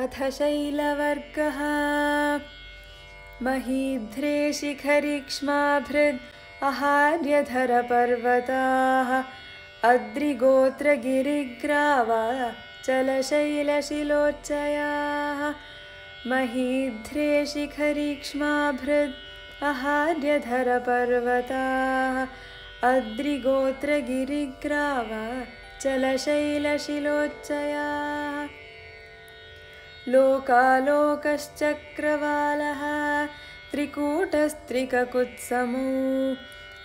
अथ शैलवर्गः। महीध्रे शिखरिक्ष्माभृद् अहार्यधरपर्वताः। अद्रिगोत्रगिरिग्रावा चलशैलशिलोच्चयाः। महीध्रे शिखरिक्ष्माभृद् अहार्यधरपर्वताः। अद्रिगोत्रगिरिग्रावा चलशैलशिलोच्चयाः लोकालोकश्चक्रवालः त्रिकूटस्त्रिककुत्समो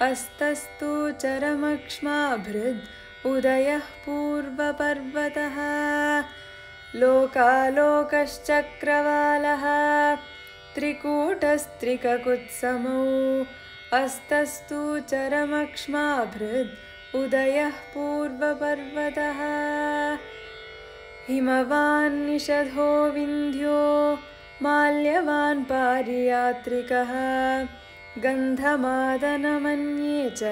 अस्तस्तु चरमक्ष्माभृद् उदयः पूर्वपर्वतः। लोकालोकश्चक्रवालः त्रिकूटस्त्रिककुत्समौ अस्तस्तु चरमक्ष्माभृद् उदयः पूर्वपर्वतः हिमवान्निषधो विन्ध्यो माल्यवान् पारियात्रिकः गन्धमादनमन्ये च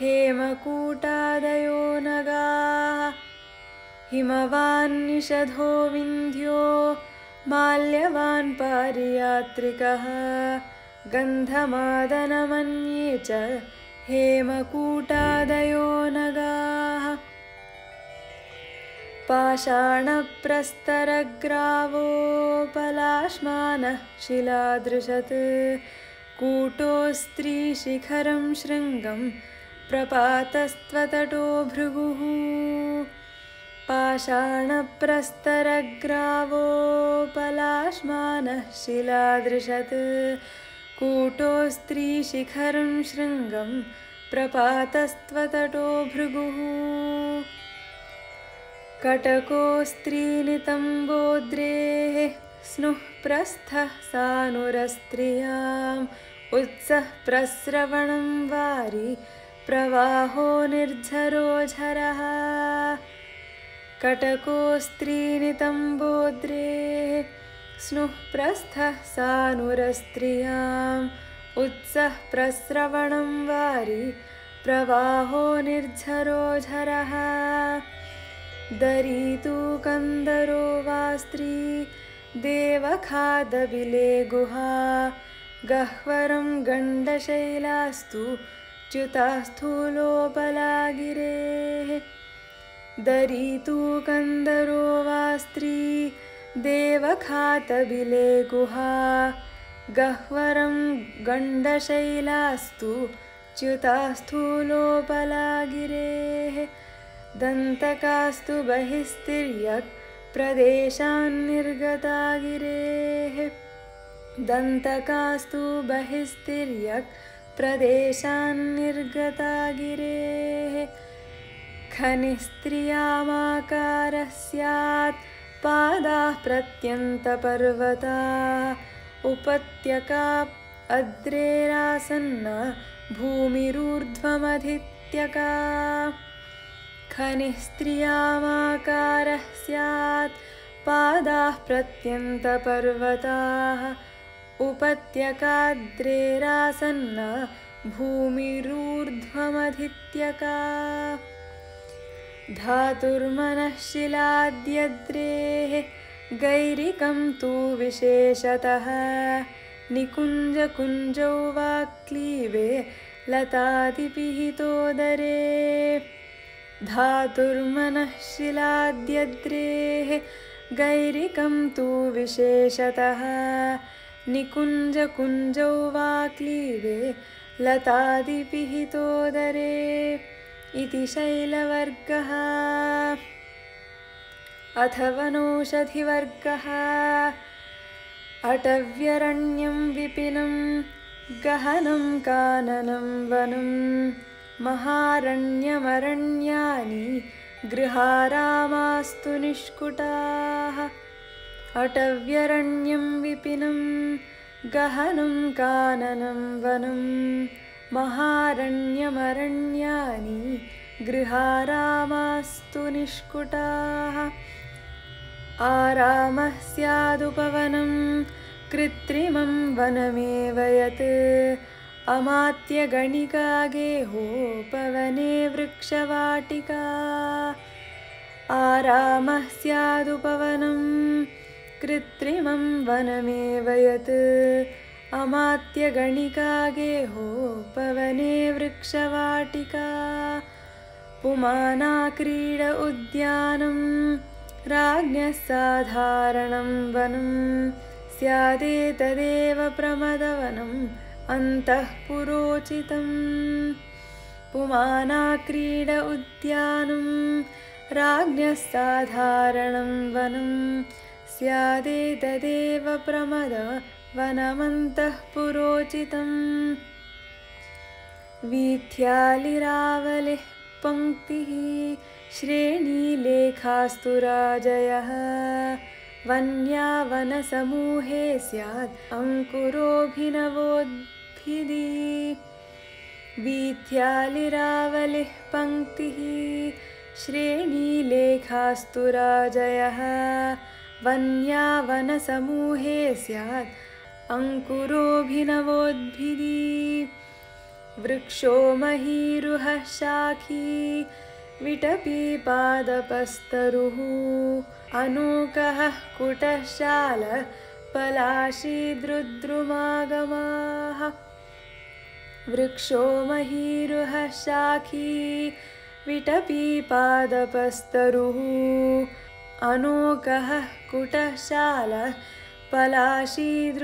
हेमकूटादयो नगाः। हिमवान्निषधो विन्ध्यो माल्यवान् पारियात्रिकः गन्धमादनमन्ये च हेमकूटादयो नगाः पाषाणप्रस्तरग्रावोपलाश्मानः शिलादृशत्। कूटोस्त्रीशिखरं शृङ्गं प्रपातस्त्वतटो भृगुः। पाषाणप्रस्तरग्रावोपलाश्मानः शिलादृशत्। कूटोस्त्रीशिखरं शृङ्गं प्रपातस्त्वतटो भृगुः कटकोस्त्रीनितम्बोद्रेः स्नुः प्रस्थः सानुरस्त्रियाम् उत्सः प्रस्रवणं वारि प्रवाहो निर्झरोझरः कटकोस्त्रीनितम्बोद्रेः स्नुः प्रस्थः सानुरस्त्रियाम् उत्सः प्रस्रवणं वारि प्रवाहो निर्झरोझरः दरीतु कन्दरो वा स्त्री देवखादबिले गुहा। गह्वरं गण्डशैलास्तु च्युतास्थूलोपलागिरेः दरीतु कन्दरो वा स्त्री देवखातबिले गुहा। गह्वरं गण्डशैलास्तु च्युतास्थूलोपलागिरेः दन्तकास्तु बहिस्तिर्यक् प्रदेशान्निर्गता गिरेः दन्तकास्तु बहिस्तिर्यक् प्रदेशान्निर्गता गिरेः खनिस्त्रियामाकारः स्यात् पादाः प्रत्यन्तपर्वता। उपत्यका अद्रेरासन्ना भूमिरूर्ध्वमधित्यका खनिस्त्रियामाकारः स्यात्। पादाः प्रत्यन्तपर्वताः उपत्यकाद्रेरासन्ना भूमिरूर्ध्वमधित्यका। धातुर्मनःशिलाद्यद्रेः गैरिकं तु विशेषतः। निकुञ्जकुञ्जौ वा क्लीबे लतादिपिहितोदरे धातुर्मनःशिलाद्यद्रेः गैरिकं तु विशेषतः। निकुञ्जकुञ्जौ वा क्लीबे लतादिपिहितोदरे इति शैलवर्गः। अथ वनौषधिवर्गः अटव्यरण्यं विपिनं गहनं काननं वनं महारण्यमरण्यानि गृहारामास्तु निष्कुटाः। अटव्यरण्यं विपिनं गहनं काननं वनं महारण्यमरण्यानि गृहारामास्तु निष्कुटाः। आरामः स्यादुपवनं कृत्रिमं वनमेव यत् अमात्यगणिका गेहोपवने वृक्षवाटिका। आरामः स्यादुपवनं कृत्रिमं वनमेव यत्। अमात्यगणिका गेहोपवने वृक्षवाटिका। पुमाना क्रीड उद्यानं राज्ञः साधारणं वनं। स्यादेतदेव प्रमदवनम् अन्तः पुरोचितम्। पुमाना क्रीड उद्यानं राज्ञः साधारणं वनं स्यादेतदेव प्रमद वनमन्तः पुरोचितम्। वीथ्यालिरावलिः पङ्क्तिः श्रेणीलेखास्तु राजयः वन्यावनसमूहे स्यात् अङ्कुरोऽभिनवोद्भिदी। वीथ्यालिरावलिः पङ्क्तिः श्रेणीलेखास्तु राजयः। वन्यावनसमूहे स्यात् अङ्कुरोऽभिनवोद्भिदी। वृक्षो महीरुहः शाखी विटपीपादपस्तरुः अनूकः कुटशालः पलाशीदृद्रुमागमाः वृक्षो महीरुहः शाखी विटपीपादपस्तरुः अनोकः कुटशालः पलाशीदृद्रुमागमाः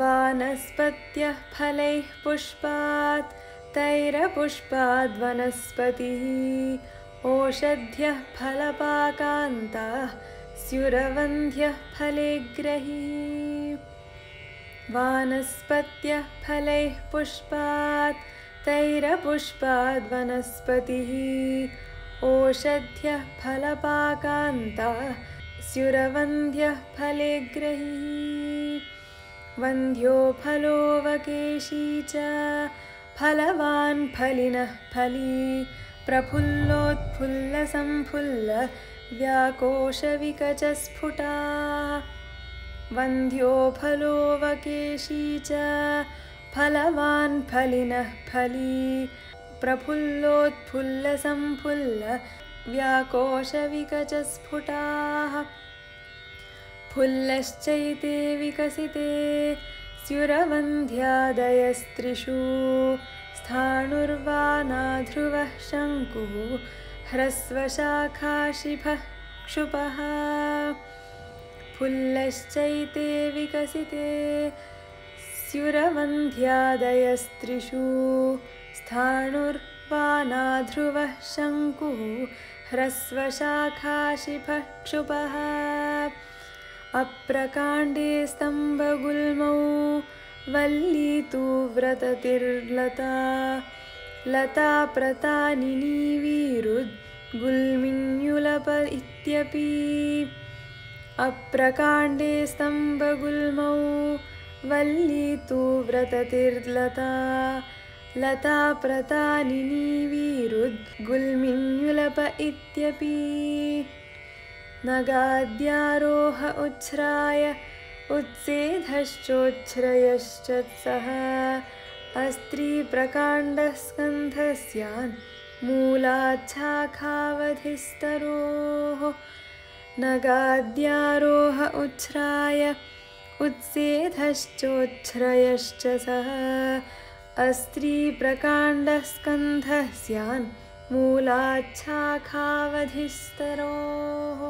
वानस्पत्यः फलैः पुष्पात् तैरपुष्पाद्वनस्पतिः ओषध्यः फलपाकान्ताः स्युरवन्ध्यः फलेग्रही। वानस्पत्यः फलैः पुष्पात् तैरपुष्पाद्वनस्पतिः ओषध्यः फलपाकान्ताः स्युरवन्ध्यः फलेग्रही। वन्ध्यो फलोऽवकेशी च फलवान् फलिनः फली। प्रफुल्लोत्फुल्लसंफुल्ल व्याकोशविकचस्फुटा। फलोऽवकेशी च फलवान् फलिनः फली। प्रफुल्लोत्फुल्लसंफुल्ल व्याकोशविकचस्फुटाः। फुल्लश्चैते विकसिते स्युरवन्ध्यादयस्त्रिषु स्थाणुर्वानाध्रुवः शङ्कुः ह्रस्वशाखाशिभः क्षुपः। फुल्लश्चैते विकसिते स्युरवन्ध्यादयस्त्रिषु स्थाणुर्वानाध्रुवः शङ्कुः ह्रस्वशाखाशिभः क्षुपः अप्रकाण्डे स्तम्भगुल्मौ वल्ली तु व्रततिर्लता। लता प्रतानिनीवीरुद्गुल्मिन्युलप इत्यपि। अप्रकाण्डे स्तम्भगुल्मौ वल्ली तु व्रततिर्लता। लता प्रतानिनीवीरुद्गुल्मिन्युलप इत्यपि नगाद्यारोह उच्छ्राय उत्सेधश्चोच्छ्रयश्च सः अस्त्रीप्रकाण्डस्कन्धः स्यान् मूलाच्छाखावधिस्तरोः। नगाद्यारोह उच्छ्राय उत्सेधश्चोच्छ्रयश्च सः अस्त्रीप्रकाण्डस्कन्धः स्यान् मूलाच्छाखावधिस्तरोः